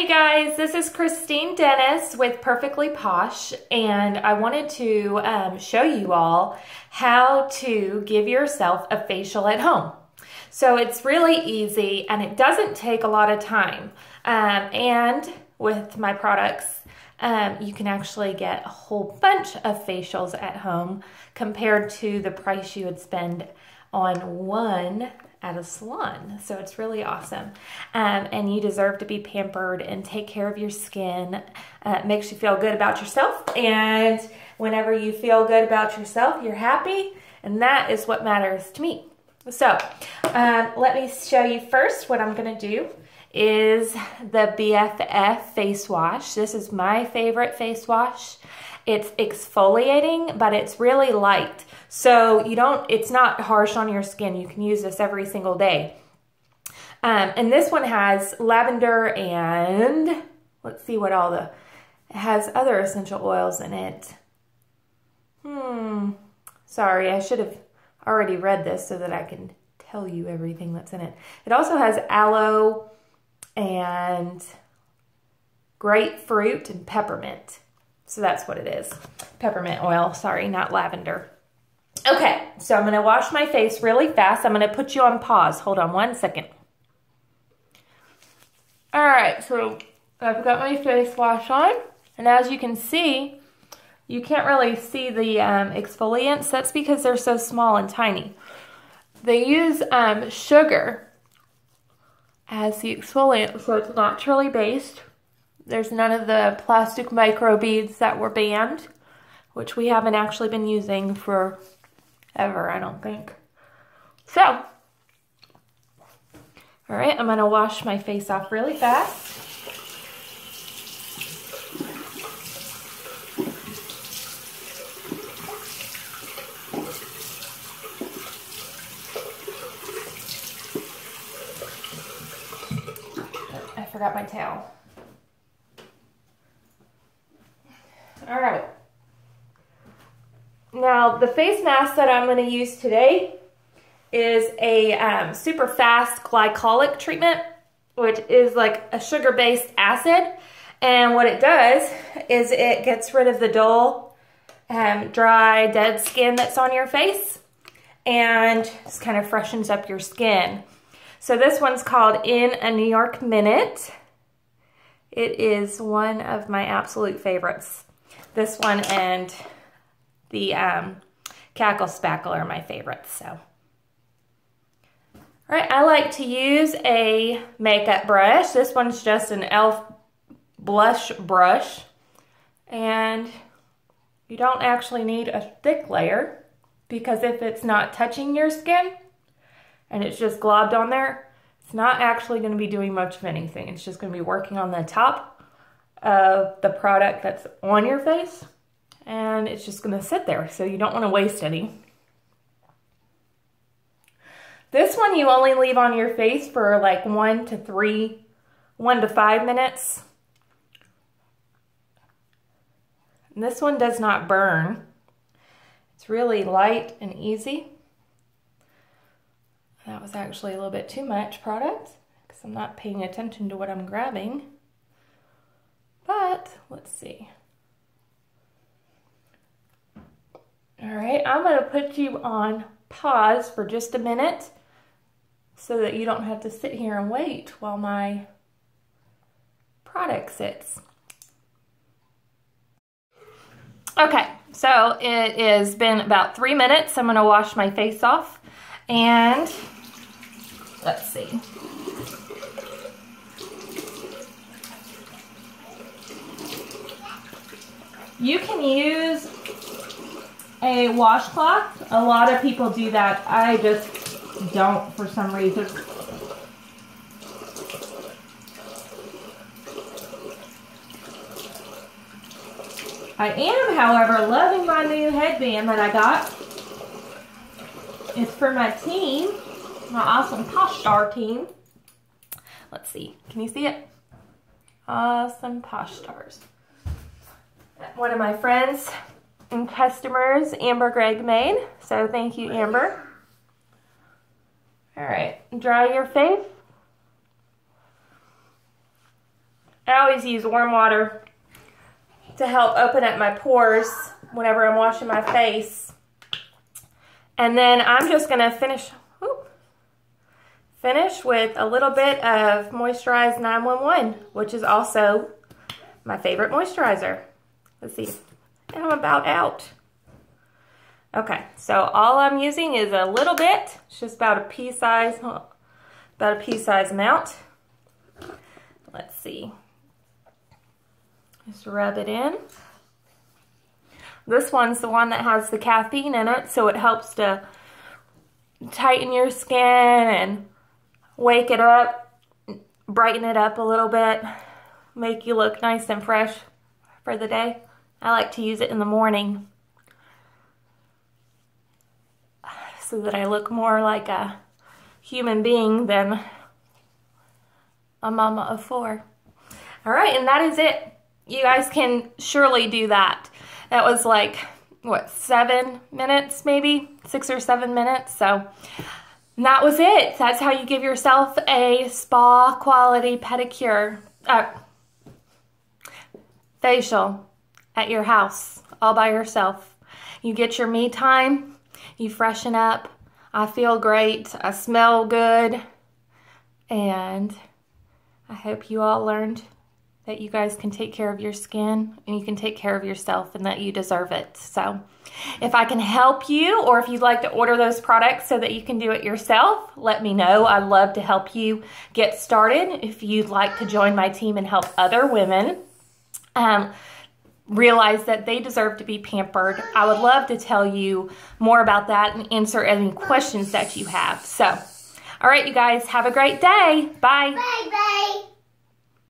Hey guys, this is Christine Dennis with Perfectly Posh, and I wanted to um, show you all how to give yourself a facial at home. So it's really easy and it doesn't take a lot of time. Um, and with my products, um, you can actually get a whole bunch of facials at home compared to the price you would spend on one at a salon. So it's really awesome. Um, and you deserve to be pampered and take care of your skin. Uh, makes you feel good about yourself. And whenever you feel good about yourself, you're happy. And that is what matters to me. So um, let me show you first what I'm going to do is the BFF face wash. This is my favorite face wash. It's exfoliating, but it's really light. So you don't, it's not harsh on your skin. You can use this every single day. Um, and this one has lavender and let's see what all the, has other essential oils in it. Hmm, sorry, I should have already read this so that I can tell you everything that's in it. It also has aloe and grapefruit and peppermint. So that's what it is. Peppermint oil, sorry, not lavender. Okay, so I'm gonna wash my face really fast. I'm gonna put you on pause. Hold on one second. All right, so I've got my face wash on. And as you can see, you can't really see the um, exfoliants. That's because they're so small and tiny. They use um, sugar as the exfoliant, so it's naturally based. There's none of the plastic microbeads that were banned, which we haven't actually been using for ever, I don't think. So, all right, I'm gonna wash my face off really fast. I forgot my towel. All right. Now, the face mask that I'm going to use today is a um, super fast glycolic treatment, which is like a sugar-based acid. And what it does is it gets rid of the dull, um, dry, dead skin that's on your face and just kind of freshens up your skin. So this one's called In a New York Minute. It is one of my absolute favorites. This one and the um, Cackle Spackle are my favorites. So, all right, I like to use a makeup brush. This one's just an e.l.f. blush brush. And you don't actually need a thick layer because if it's not touching your skin and it's just globbed on there, it's not actually going to be doing much of anything. It's just going to be working on the top of the product that's on your face and it's just gonna sit there. So you don't wanna waste any. This one you only leave on your face for like one to three, one to five minutes. And this one does not burn. It's really light and easy. That was actually a little bit too much product because I'm not paying attention to what I'm grabbing. But let's see. All right, I'm gonna put you on pause for just a minute so that you don't have to sit here and wait while my product sits. Okay, so it has been about three minutes. I'm gonna wash my face off and let's see. You can use a washcloth. A lot of people do that. I just don't for some reason. I am, however, loving my new headband that I got. It's for my team, my awesome Posh Star team. Let's see. Can you see it? Awesome Posh Stars. One of my friends and customers Amber Gregg made. So thank you, Amber. All right, dry your face. I always use warm water to help open up my pores whenever I'm washing my face. And then I'm just going to finish whoop, finish with a little bit of Moisturize 911, which is also my favorite moisturizer. Let's see. And I'm about out. Okay, so all I'm using is a little bit. It's just about a pea size, about a pea size amount. Let's see. Just rub it in. This one's the one that has the caffeine in it, so it helps to tighten your skin and wake it up, brighten it up a little bit, make you look nice and fresh for the day. I like to use it in the morning so that I look more like a human being than a mama of four. All right, and that is it. You guys can surely do that. That was like, what, seven minutes maybe? Six or seven minutes. So that was it. That's how you give yourself a spa quality pedicure, uh, facial at your house all by yourself. You get your me time, you freshen up. I feel great, I smell good, and I hope you all learned that you guys can take care of your skin and you can take care of yourself and that you deserve it. So if I can help you or if you'd like to order those products so that you can do it yourself, let me know. I'd love to help you get started. If you'd like to join my team and help other women um, realize that they deserve to be pampered, I would love to tell you more about that and answer any questions that you have. So, all right, you guys, have a great day. Bye. Bye, bye.